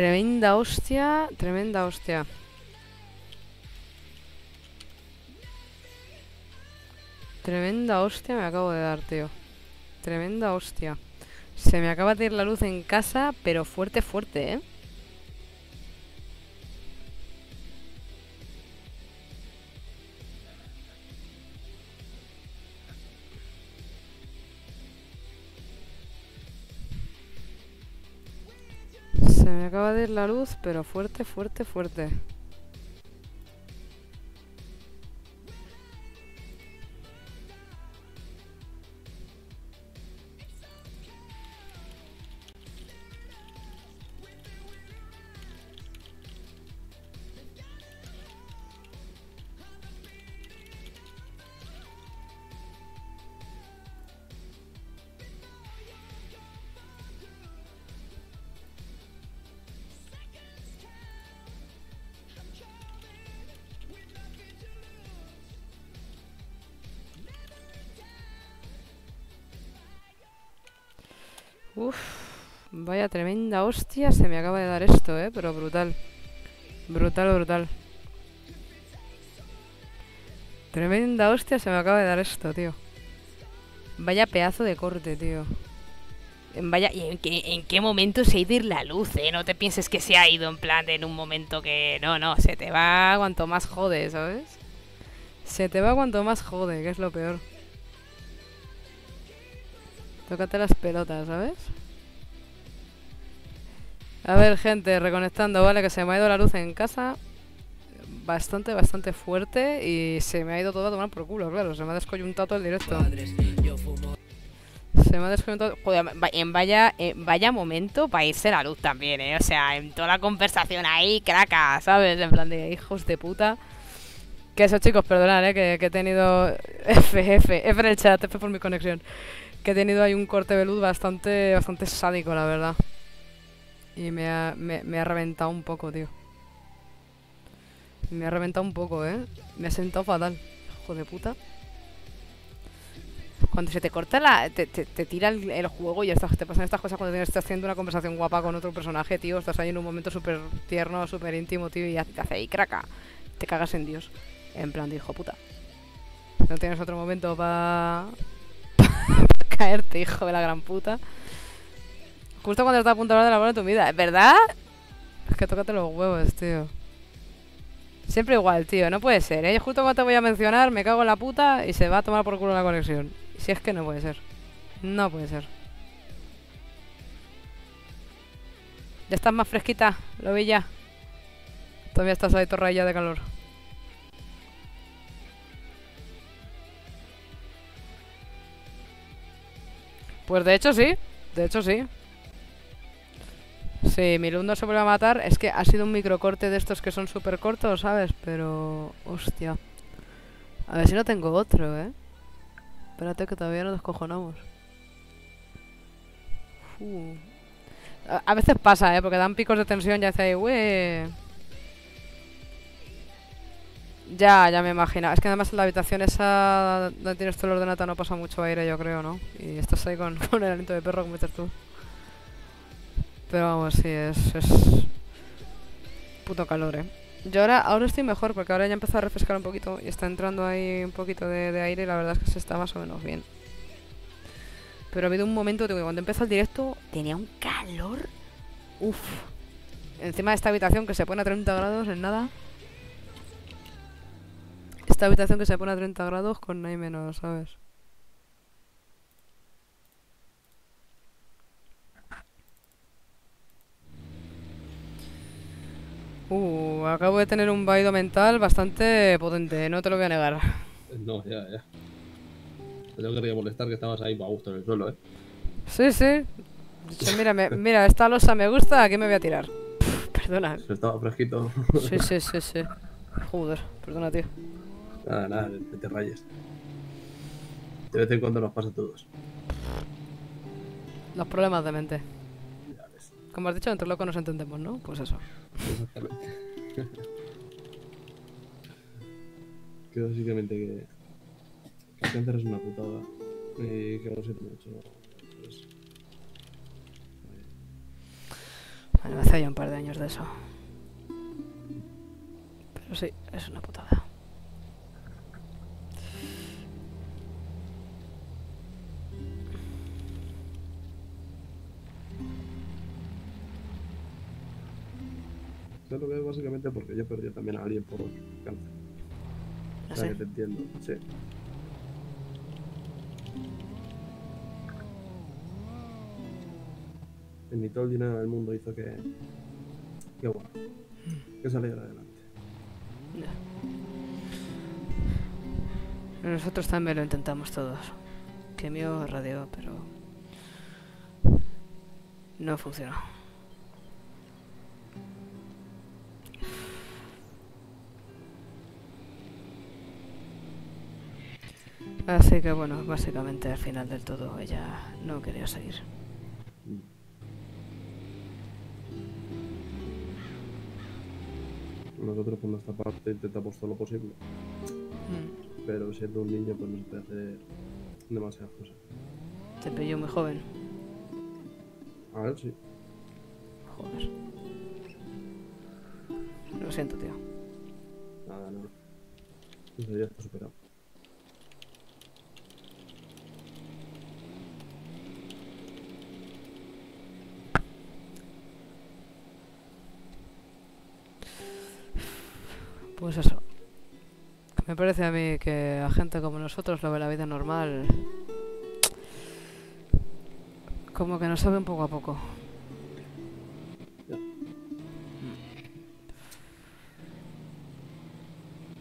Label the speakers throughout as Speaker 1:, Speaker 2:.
Speaker 1: Tremenda hostia, tremenda hostia. Tremenda hostia me acabo de dar, tío. Tremenda hostia. Se me acaba de ir la luz en casa, pero fuerte, fuerte, ¿eh? Acaba de ir la luz, pero fuerte, fuerte, fuerte. Uf, vaya tremenda hostia se me acaba de dar esto, eh, pero brutal. Brutal, brutal. Tremenda hostia se me acaba de dar esto, tío. Vaya pedazo de corte, tío.
Speaker 2: Vaya, ¿y en qué, en qué momento se ha ido la luz, eh? No te pienses que se ha ido en plan en un momento que... No, no, se te. Va
Speaker 1: cuanto más jode, ¿sabes? Se te va cuanto más jode, que es lo peor. Tócate las pelotas, ¿sabes? A ver, gente, reconectando, ¿vale? Que se me ha ido la luz en casa. Bastante, bastante fuerte. Y se me ha ido todo a tomar por culo, claro. Se me ha descoyuntado todo el directo. Se me ha descoyuntado...
Speaker 2: Joder, en vaya, en vaya momento para irse la luz también, eh. O sea, en toda la conversación ahí, craca, ¿sabes?
Speaker 1: En plan de hijos de puta. Que eso, chicos, perdonad, ¿eh? Que, que he tenido... F, F, F en el chat, F por mi conexión. Que he tenido ahí un corte de luz bastante, bastante sádico, la verdad. Y me ha, me, ha reventado un poco, tío. Me ha reventado un poco, ¿eh? Me ha sentado fatal. Hijo de puta.
Speaker 2: Cuando se te corta la... Te, te- te tira el, el juego y estas, te pasan estas cosas cuando tienes-
Speaker 1: Estás haciendo una conversación guapa con otro personaje, tío. Estás ahí en un momento súper tierno, súper íntimo, tío. Y te hace ahí craca. Te cagas en Dios. En plan de hijo puta. No tienes otro momento para caerte, hijo de la gran puta. Justo cuando estás a punto de hablar de la buena de tu vida, ¿verdad? Es que tócate los huevos, tío. Siempre igual, tío, no puede ser, ¿eh? Justo cuando te voy a mencionar, me cago en la puta y se va a tomar por culo la conexión. Si es que no puede ser. No puede ser. Ya estás más fresquita, lo vi ya. Todavía estás ahí torraya de calor. Pues de hecho sí, de hecho sí. Sí, mi luz no se vuelve a matar. Es que ha sido un microcorte de estos que son súper cortos, ¿sabes? Pero... Hostia. A ver si no tengo otro, ¿eh? Espérate que todavía no descojonamos. Fu. A, veces pasa, ¿eh? Porque dan picos de tensión y hace ahí. Ya, ya me imagino. Es que además en la habitación esa donde tienes todo el ordenata no pasa mucho aire, yo creo, ¿no? Y estás ahí con, el aliento de perro, como dices tú. Pero vamos, sí, es, es... Puto calor, ¿eh? Yo ahora, ahora estoy mejor porque ahora ya empezó a refrescar un poquito y está entrando ahí un poquito de, aire y la verdad es que se está más o menos bien. Pero ha habido un momento que cuando empezó el directo tenía un calor. Uf. Encima de esta habitación que se pone a 30 grados en nada. Esta habitación que se pone a 30 grados con hay menos, ¿sabes? Uh, acabo de tener un vaído mental bastante potente, no te lo voy a negar.
Speaker 3: No, ya, ya. Te tengo que molestar que estabas ahí a gusto en el suelo, ¿eh?
Speaker 1: Sí, sí. Mira, me- mira, esta losa me gusta, aquí me voy a tirar. Pff, perdona.
Speaker 3: Se estaba fresquito.
Speaker 1: Sí, sí, sí, sí. Joder, perdona, tío.
Speaker 3: Nada, nada, no te rayes. De vez en cuando nos pasa a todos.
Speaker 1: Los problemas de mente.
Speaker 3: Ya ves.
Speaker 1: Como has dicho, entre locos nos entendemos, ¿no? Pues eso.
Speaker 3: Exactamente. que básicamente que. Que el cáncer es una putada. Y que lo siento mucho. Pues,
Speaker 1: Bueno, hace ya un par de años de eso. Pero sí, es una putada.
Speaker 3: Lo veo básicamente porque yo perdí también a alguien por cáncer.
Speaker 1: No
Speaker 3: O sea que te entiendo, sí. Y ni todo el dinero del mundo hizo que. que bueno. Que saliera adelante.
Speaker 1: Nosotros también lo intentamos todos. Quemió, radió, pero no funcionó. Así que bueno, básicamente al final del todo ella no quería seguir.
Speaker 3: Nosotros por nuestra parte intentamos todo lo posible. Pero siendo un niño pues no se puede hacer demasiadas cosas.
Speaker 1: Te pilló muy joven.
Speaker 3: A ver, sí.
Speaker 1: Joder. Lo siento, tío.
Speaker 3: Nada, nada. Eso ya está superado.
Speaker 1: Pues eso. Me parece a mí que a gente como nosotros lo ve la vida normal. Como que nos sabe un poco a poco.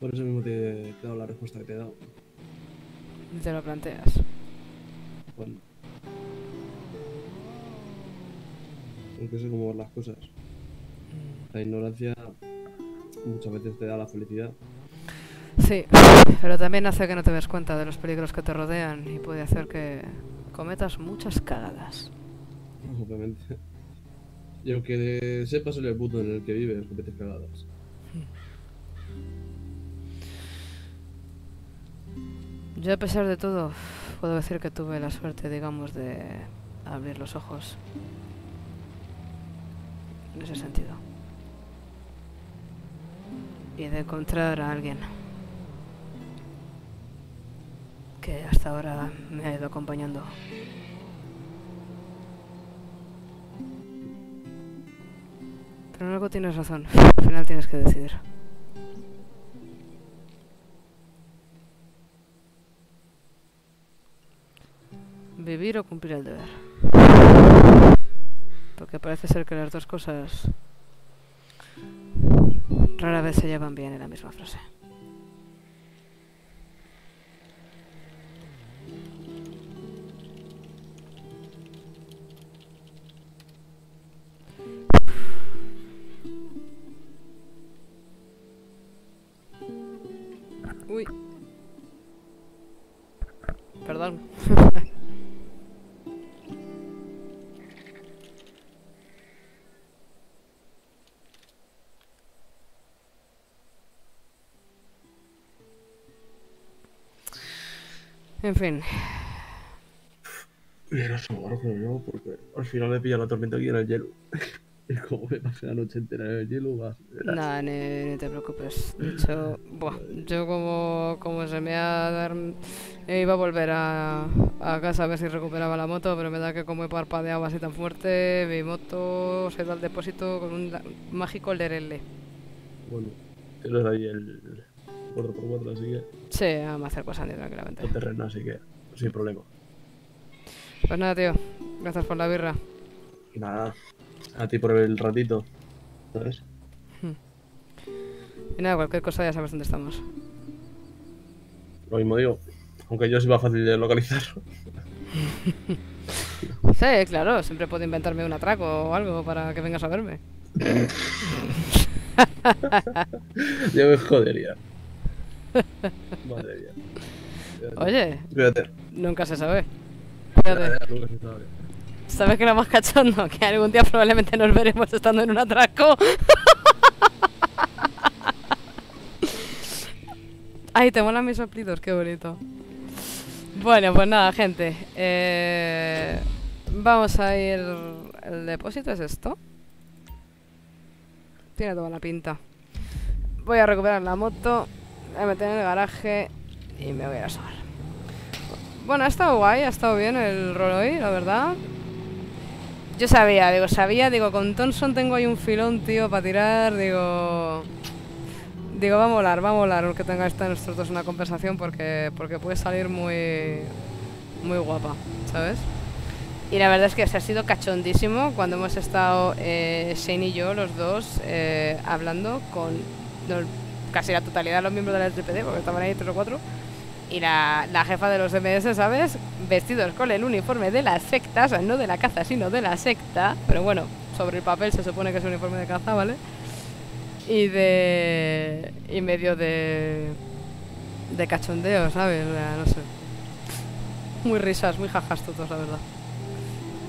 Speaker 3: Por eso mismo te he dado la respuesta que te he dado.
Speaker 1: Te lo planteas.
Speaker 3: Bueno. Aunque sé cómo ver las cosas. La ignorancia muchas veces te da la felicidad.
Speaker 1: Sí, pero también hace que no te des cuenta de los peligros que te rodean y puede hacer que cometas muchas cagadas.
Speaker 3: Obviamente. Y aunque sepas el punto en el que vives, cometes cagadas.
Speaker 1: Yo a pesar de todo, puedo decir que tuve la suerte, digamos, de abrir los ojos. En ese sentido. Y de encontrar a alguien que hasta ahora me ha ido acompañando. Pero en algo tienes razón. Al final tienes que decidir. Vivir o cumplir el deber. Porque parece ser que las dos cosas rara vez se llevan bien en la misma frase. En fin,
Speaker 3: Y era ahora creo yo, porque al final me pilla la tormenta aquí en el hielo. y como me pasé la noche entera en el hielo, vas.
Speaker 1: nada, ni, ni te preocupes. De hecho, buah, yo como, como se me ha dar... eh, Iba a volver a, a casa a ver si recuperaba la moto, pero me da que como he parpadeado así tan fuerte, mi moto se da al depósito con un mágico lerele.
Speaker 3: Bueno, tienes ahí el 4x4, así que.
Speaker 1: Sí, vamos a hacer cosas tranquilamente.
Speaker 3: El terreno, así que. Sin problema.
Speaker 1: Pues nada, tío. Gracias por la birra.
Speaker 3: Y nada. A ti por el ratito. ¿Sabes?
Speaker 1: Y nada, cualquier cosa ya sabes dónde estamos.
Speaker 3: Lo mismo digo. Aunque yo sí va fácil de localizar.
Speaker 1: Sí, claro, siempre puedo inventarme un atraco o algo para que vengas a verme.
Speaker 3: yo me jodería. Madre mía.
Speaker 1: Oye,
Speaker 3: Cuídate.
Speaker 1: nunca se sabe.
Speaker 3: Nunca se.
Speaker 1: ¿sabes que lo más cachondo? Que algún día probablemente nos veremos estando en un atraco. Ay, te molan mis soplitos, qué bonito. Bueno, pues nada, gente. eh, vamos a ir. ¿El depósito es esto? Tiene toda la pinta. Voy a recuperar la moto, voy a meter en el garaje y me voy a asomar. Bueno, ha estado guay, ha estado bien el rol hoy, la verdad. Yo sabía, digo, sabía, digo, con Thompson tengo ahí un filón, tío, para tirar, digo... Digo, va a molar, va a molar que tenga esta nosotros dos una conversación porque, porque puede salir muy, muy guapa, ¿sabes? Y la verdad es que se ha sido cachondísimo cuando hemos estado eh, Shane y yo, los dos, eh, hablando con casi la totalidad de los miembros de la SPD, porque estaban ahí tres o cuatro, y la, la jefa de los MS, ¿sabes? Vestidos con el uniforme de la secta, o sea, no de la caza, sino de la secta, pero bueno, sobre el papel se supone que es un uniforme de caza, ¿vale? Y de... y medio de... de cachondeo, ¿sabes? No sé. Muy risas, muy jajas todos, la verdad.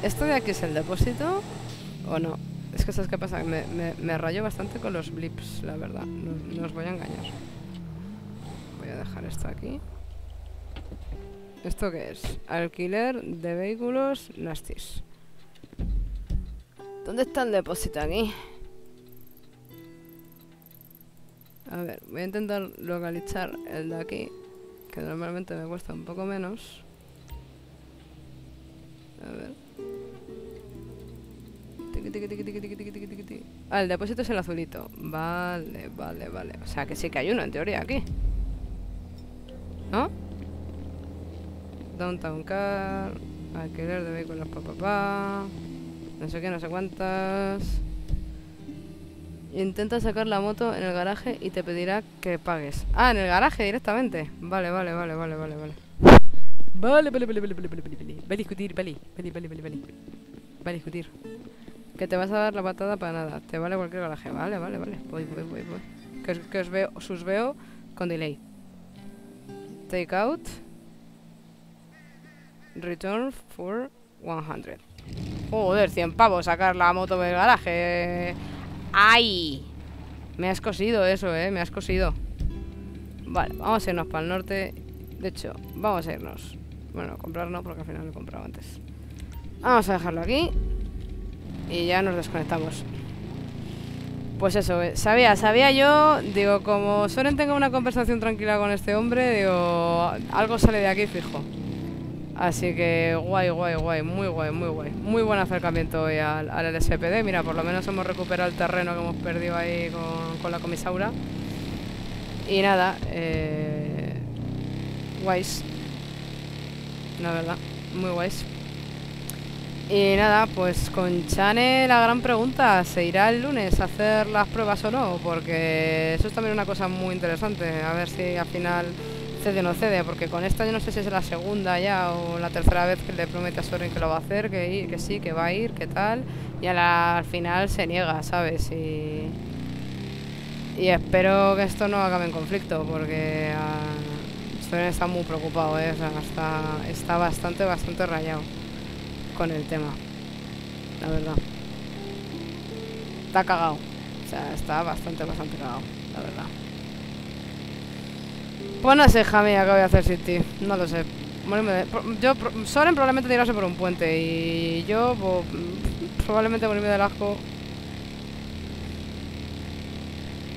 Speaker 1: ¿Esto de aquí es el depósito o no? Es que sabes qué pasa, me, me, rayo bastante con los blips, la verdad. No, no os voy a engañar. Voy a dejar esto aquí. ¿Esto qué es? Alquiler de vehículos nastis. ¿Dónde está el depósito aquí? A ver, voy a intentar localizar el de aquí, que normalmente me cuesta un poco menos. A ver. Ah, el depósito es el azulito. Vale, vale, vale. O sea que sí que hay uno, en teoría, aquí. ¿No? Downtown Car. Alquiler de vehículos, pa, pa, pa. No sé qué, no sé cuántas. Intenta sacar la moto en el garaje y te pedirá que pagues. Ah, en el garaje directamente. Vale, vale, vale, vale, vale, vale. Vale, vale, vale, vale, vale, vale, vale, vale. Vale, discutir, vale, vale, vale, vale, vale. Vale, discutir. Que te vas a dar la patada para nada. Te vale cualquier garaje. Vale, vale, vale. Voy, voy, voy, voy. Que, os- que os veo, sus veo con delay. Take out. Return for 100. Joder, 100 pavos sacar la moto del garaje. ¡Ay! Me has cosido eso, eh. Me has cosido. Vale, vamos a irnos para el norte. De hecho, vamos a irnos. Bueno, comprar no, porque al final lo he comprado antes. Vamos a dejarlo aquí. Y ya nos desconectamos. Pues eso, eh, sabía, sabía yo, digo, como Soren tenga una conversación tranquila con este hombre, digo, algo sale de aquí fijo. Así que guay, guay, guay, muy guay, muy guay. Muy buen acercamiento hoy al, al LSPD. Mira, por lo menos hemos recuperado el terreno que hemos perdido ahí con, con la comisaura. Y nada, eh, guays. La verdad, muy guays. Y nada, pues con Chane la gran pregunta, ¿se irá el lunes a hacer las pruebas o no? Porque eso es también una cosa muy interesante, a ver si al final cede o no cede, porque con esta yo no sé si es la segunda ya o la tercera vez que le promete a Soren que lo va a hacer, que, i- que sí, que va a ir, que tal, y a la- al final se niega, ¿sabes? Y, y espero que esto no acabe en conflicto, porque ah, Soren está muy preocupado, ¿eh? Está, está bastante, bastante rayado con el tema, la verdad. Está cagado. O sea, está bastante, bastante cagado, la verdad. Pues no sé, mía, ¿qué voy a hacer sin ti? No lo sé. Yo, Soren probablemente tirarse por un puente y yo pues, probablemente morirme del asco.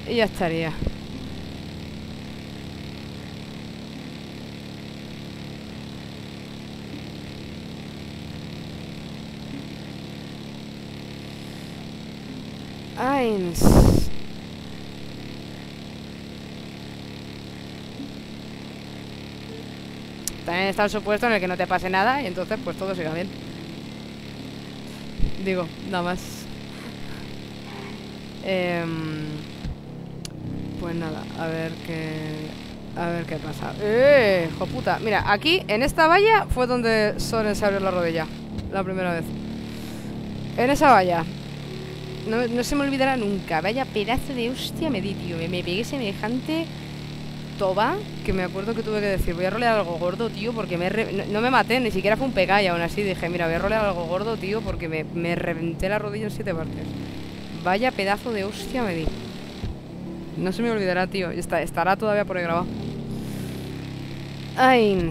Speaker 1: Y ya estaría. Eins. También está el supuesto en el que no te pase nada y entonces pues todo siga bien. Digo, nada más. Em, pues nada, a ver qué... A ver qué pasa. ¡Eh! ¡Hijo puta! Mira, aquí, en esta valla, fue donde Soren se abrió la rodilla. La primera vez. En esa valla. No, no se me olvidará nunca. Vaya pedazo de hostia me di, tío. Me, me pegué semejante toba que me acuerdo que tuve que decir, voy a rolear algo gordo, tío, porque me no, no me maté, ni siquiera fue un pegay aún así. Dije, mira, voy a rolear algo gordo, tío, porque me, me reventé la rodilla en siete partes. Vaya pedazo de hostia me di. No se me olvidará, tío. Está, estará todavía por ahí grabado. Ay,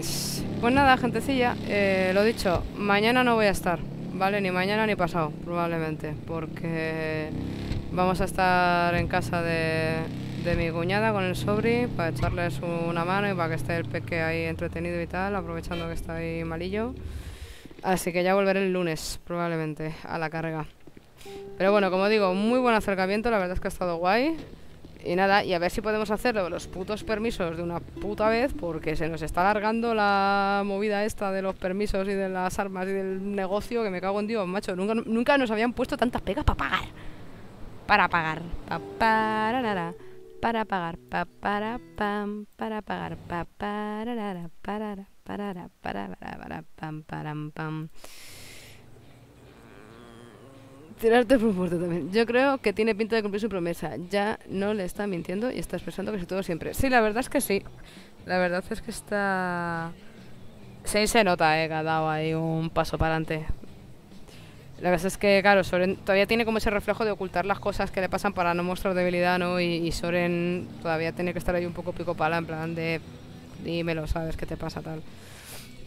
Speaker 1: pues nada, gentecilla. eh, lo dicho, mañana no voy a estar, ¿vale? Ni mañana ni pasado, probablemente. Porque Vamos a estar en casa de, de mi cuñada con el sobri para echarles una mano y para que esté el peque ahí entretenido y tal, aprovechando que está ahí malillo. Así que ya volveré el lunes, probablemente, a la carga. Pero bueno, como digo, muy buen acercamiento, la verdad es que ha estado guay. Y nada, y a ver si podemos hacerlo los putos permisos de una puta vez, porque se nos está alargando la movida esta de los permisos y de las armas y del negocio, que me cago en Dios, macho. Nunca, nunca nos habían puesto tantas pegas para pagar. Para pagar. Pa, para, para pagar. Pa, para, pam, para pagar. Pa, para, para, para, para, para, pam, param, pam. Tirarte por muerto también. Yo creo que tiene pinta de cumplir su promesa. Ya no le está mintiendo y está expresando que sí todo siempre. Sí, la verdad es que sí. La verdad es que está... Sí, se nota, eh, que ha dado ahí un paso para adelante. La verdad es que, claro, Soren todavía tiene como ese reflejo de ocultar las cosas que le pasan para no mostrar debilidad, ¿no? Y, y Soren todavía tiene que estar ahí un poco pico pala, en plan de... Dímelo, ¿sabes? ¿Qué te pasa tal?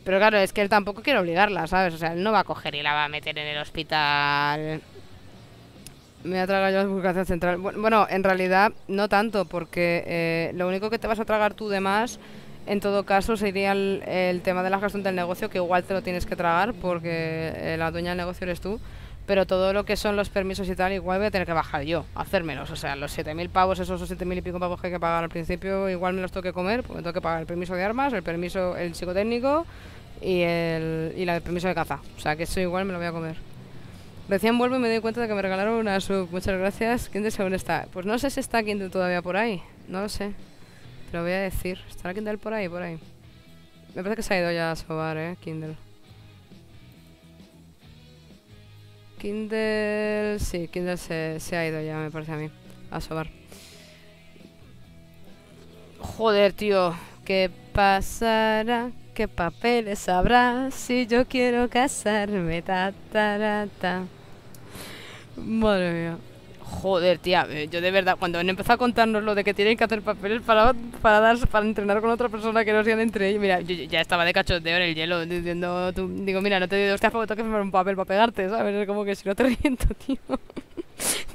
Speaker 1: Pero claro, es que él tampoco quiere obligarla, ¿sabes? O sea, él no va a coger y la va a meter en el hospital me voy a tragar yo la publicación central. Bueno, en realidad no tanto, porque eh, lo único que te vas a tragar tú de más, en todo caso, sería el, tema de la gestión del negocio, que igual te lo tienes que tragar, porque eh, la dueña del negocio eres tú. Pero todo lo que son los permisos y tal, igual voy a tener que bajar yo, hacérmelos. O sea, los 7.000 pavos, esos 7.000 y pico pavos que hay que pagar al principio, igual me los tengo que comer, porque tengo que pagar el permiso de armas, el permiso, el psicotécnico y el, y el permiso de caza. O sea, que eso igual me lo voy a comer. Recién vuelvo y me doy cuenta de que me regalaron una sub. Muchas gracias. Kindle aún está. Pues no sé si está Kindle todavía por ahí. No lo sé. Te lo voy a decir. ¿Estará Kindle por ahí? Por ahí. Me parece que se ha ido ya a sobar, eh, Kindle. Kindle... Sí, Kindle se, se ha ido ya, me parece a mí. A sobar. Joder, tío. ¿Qué pasará? ¿Qué papeles habrá si yo quiero casarme? Ta, ta, ta, Madre mía. Joder, tía, eh, yo de verdad, cuando han empezado a contarnos lo de que tienen que hacer papeles para, para, dar, para entrenar con otra persona que no sean entre ellos, mira, yo, ya estaba de cachondeo en el hielo, diciendo, tú, digo, mira, no te digo, hostia, tengo que firmar un papel para pegarte, ¿sabes? Es como que si no te reviento, tío.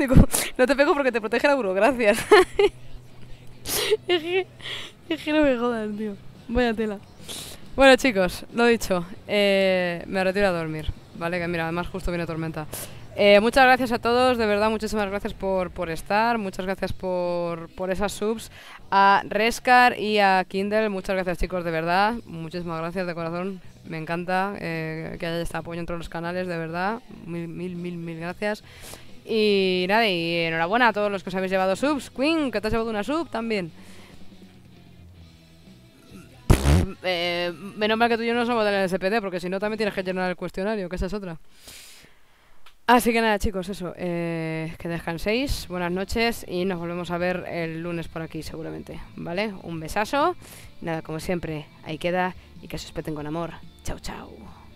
Speaker 1: digo, no te pego porque te protege la burocracia. es, que, es que no me jodas, tío. Vaya tela. Bueno chicos, lo dicho, eh, me retiro a dormir, ¿vale? Que mira, además justo viene tormenta. Eh, muchas gracias a todos, de verdad, muchísimas gracias por, por estar, muchas gracias por, por esas subs. A Rescar y a Kindle, muchas gracias chicos, de verdad, muchísimas gracias de corazón, me encanta eh, que haya este apoyo entre los canales, de verdad, mil, mil, mil, mil gracias. Y nada, y enhorabuena a todos los que os habéis llevado subs. Queen, que te has llevado una sub también. Eh, menos mal que tú y yo no somos del SPD, porque si no también tienes que llenar el cuestionario, que esa es otra. Así que nada, chicos, eso. Eh, que descanséis, buenas noches y nos volvemos a ver el lunes por aquí, seguramente. ¿Vale? Un besazo. Nada, como siempre, ahí queda y que se respeten con amor. Chao, chao.